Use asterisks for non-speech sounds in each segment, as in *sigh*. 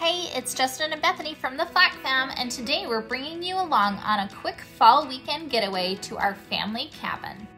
Hey, it's Justin and Bethany from the Flack Fam, and today we're bringing you along on a quick fall weekend getaway to our family cabin.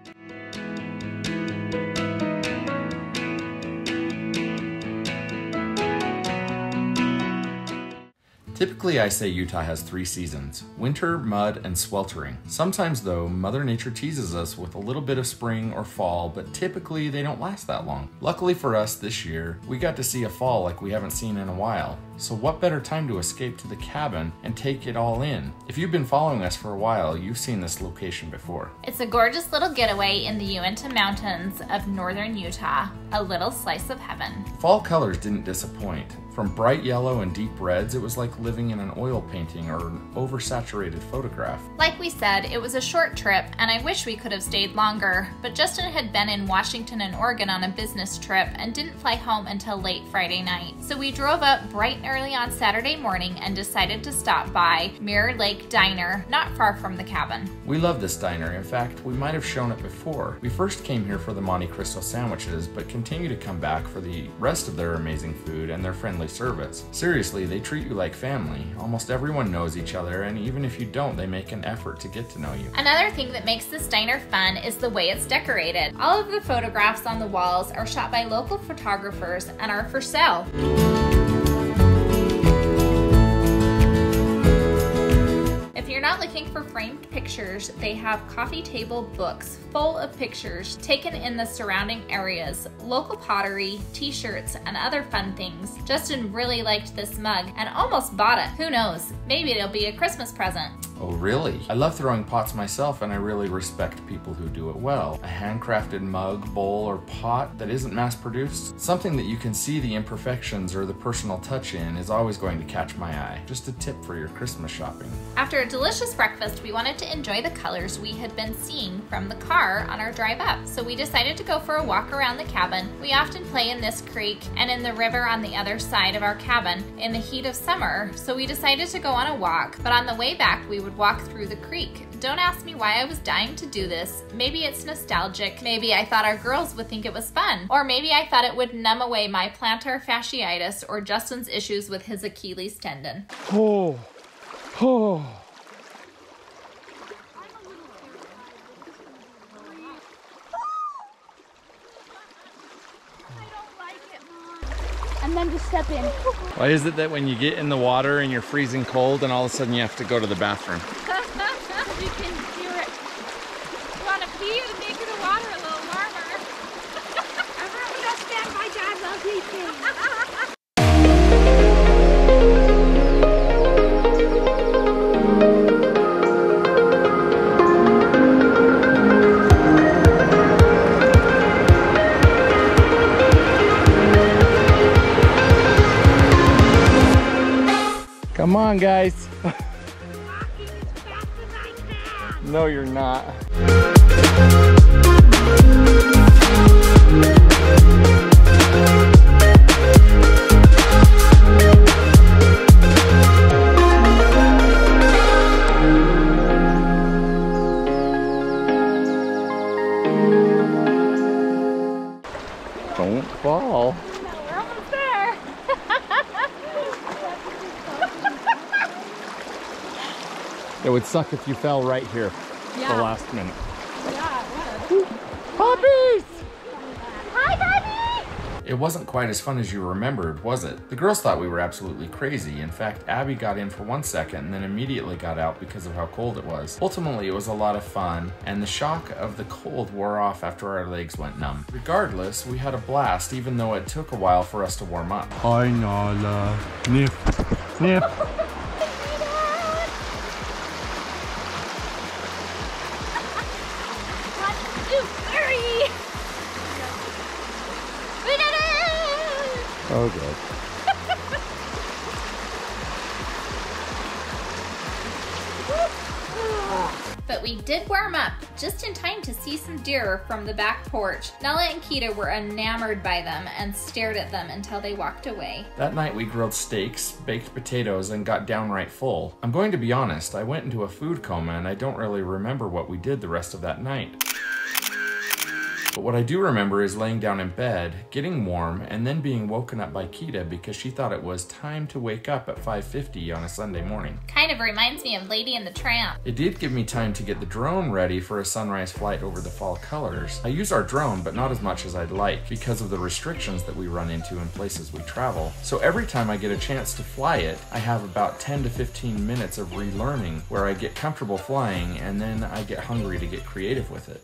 Typically, I say Utah has three seasons winter, mud, and sweltering. Sometimes, though, Mother Nature teases us with a little bit of spring or fall, but typically they don't last that long. Luckily for us this year, we got to see a fall like we haven't seen in a while. So, what better time to escape to the cabin and take it all in? If you've been following us for a while, you've seen this location before. It's a gorgeous little getaway in the Uinta Mountains of northern Utah, a little slice of heaven. Fall colors didn't disappoint. From bright yellow and deep reds, it was like living in an oil painting or an oversaturated photograph. Like we said, it was a short trip, and I wish we could have stayed longer, but Justin had been in Washington and Oregon on a business trip and didn't fly home until late Friday night. So we drove up bright and early on Saturday morning and decided to stop by Mirror Lake Diner, not far from the cabin. We love this diner. In fact, we might have shown it before. We first came here for the Monte Cristo sandwiches, but continue to come back for the rest of their amazing food and their friendly service. Seriously, they treat you like family. Almost everyone knows each other, and even if you don't, they make an effort to get to know you. Another thing that makes this diner fun is the way it's decorated. All of the photographs on the walls are shot by local photographers and are for sale. Pictures, they have coffee table books full of pictures taken in the surrounding areas, local pottery, t-shirts, and other fun things. Justin really liked this mug and almost bought it. Who knows, maybe it'll be a Christmas present. Oh, really? I love throwing pots myself, and I really respect people who do it well. A handcrafted mug, bowl, or pot that isn't mass produced, something that you can see the imperfections or the personal touch in, is always going to catch my eye. Just a tip for your Christmas shopping. After a delicious breakfast, we wanted to enjoy the colors we had been seeing from the car on our drive up, so we decided to go for a walk around the cabin. We often play in this creek and in the river on the other side of our cabin in the heat of summer, so we decided to go on a walk, but on the way back, we would walk through the creek. Don't ask me why I was dying to do this. Maybe it's nostalgic. Maybe I thought our girls would think it was fun. Or maybe I thought it would numb away my plantar fasciitis or Justin's issues with his Achilles tendon. Oh, oh. And then just step in. Why is it that when you get in the water and you're freezing cold and all of a sudden you have to go to the bathroom? *laughs* you can hear it. You want to pee to make the water a little warmer. *laughs* Everyone just stand by Dad while he pees. Come on, guys. No, you're not. It would suck if you fell right here the last minute. Yeah, it would. Puppies! Hi, Daddy! It wasn't quite as fun as you remembered, was it? The girls thought we were absolutely crazy. In fact, Abby got in for one second and then immediately got out because of how cold it was. Ultimately, it was a lot of fun, and the shock of the cold wore off after our legs went numb. Regardless, we had a blast even though it took a while for us to warm up. Hi, Nala. Nip. Nip. Oh, good. But we did warm up just in time to see some deer from the back porch. Nella and Kita were enamored by them and stared at them until they walked away. That night we grilled steaks, baked potatoes, and got downright full. I'm going to be honest, I went into a food coma and I don't really remember what we did the rest of that night. But what I do remember is laying down in bed, getting warm, and then being woken up by Kita because she thought it was time to wake up at 5.50 on a Sunday morning. Kind of reminds me of Lady and the Tramp. It did give me time to get the drone ready for a sunrise flight over the fall colors. I use our drone, but not as much as I'd like because of the restrictions that we run into in places we travel. So every time I get a chance to fly it, I have about 10 to 15 minutes of relearning where I get comfortable flying and then I get hungry to get creative with it.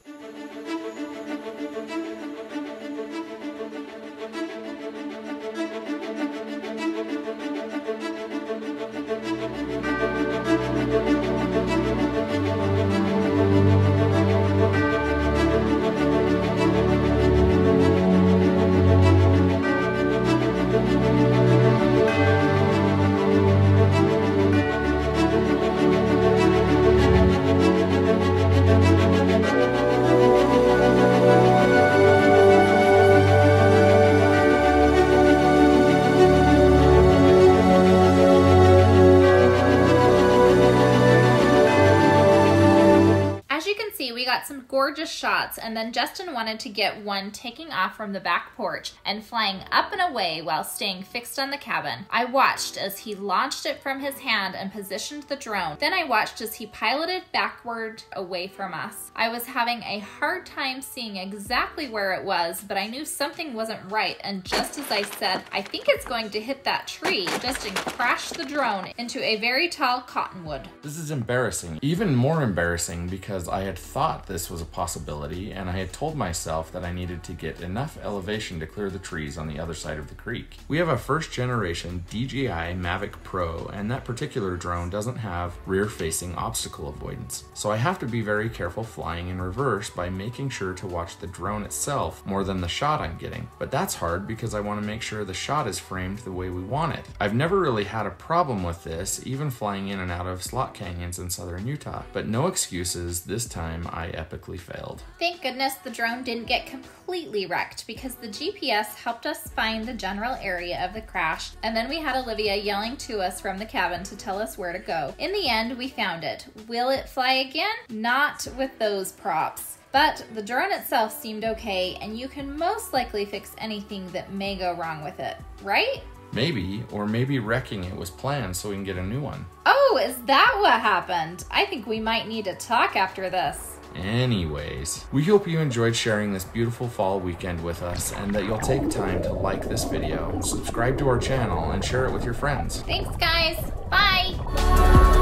Got some gorgeous shots, and then Justin wanted to get one taking off from the back porch and flying up and away while staying fixed on the cabin. I watched as he launched it from his hand and positioned the drone. Then I watched as he piloted backward away from us. I was having a hard time seeing exactly where it was, but I knew something wasn't right, and just as I said, I think it's going to hit that tree, Justin crashed the drone into a very tall cottonwood. This is embarrassing. Even more embarrassing because I had thought this was a possibility, and I had told myself that I needed to get enough elevation to clear the trees on the other side of the creek. We have a first generation DJI Mavic Pro, and that particular drone doesn't have rear facing obstacle avoidance. So I have to be very careful flying in reverse by making sure to watch the drone itself more than the shot I'm getting. But that's hard because I want to make sure the shot is framed the way we want it. I've never really had a problem with this, even flying in and out of slot canyons in southern Utah. But no excuses, this time I epically failed. Thank goodness the drone didn't get completely wrecked because the GPS helped us find the general area of the crash, and then we had Olivia yelling to us from the cabin to tell us where to go. In the end, we found it. Will it fly again? Not with those props. But the drone itself seemed okay, and you can most likely fix anything that may go wrong with it, right? Maybe, or maybe wrecking it was planned so we can get a new one. Oh, is that what happened? I think we might need to talk after this. Anyways, we hope you enjoyed sharing this beautiful fall weekend with us and that you'll take time to like this video, subscribe to our channel, and share it with your friends. Thanks, guys. Bye.